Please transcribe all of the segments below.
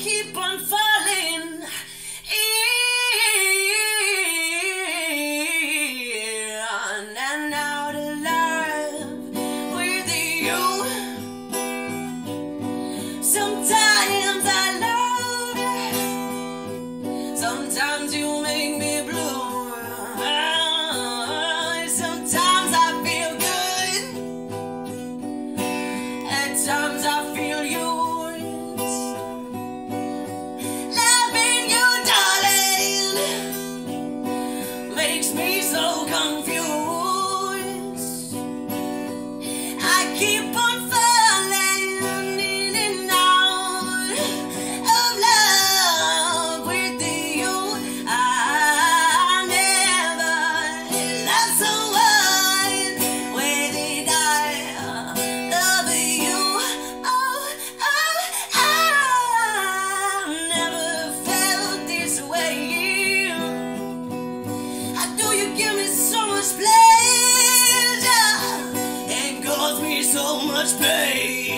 keep on falling much pain.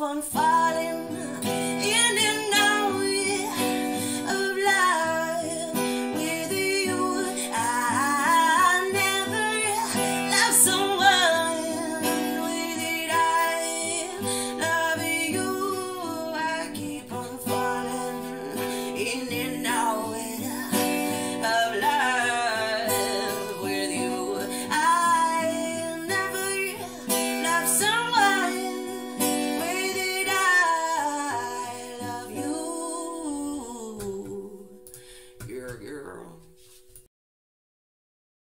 upon fire.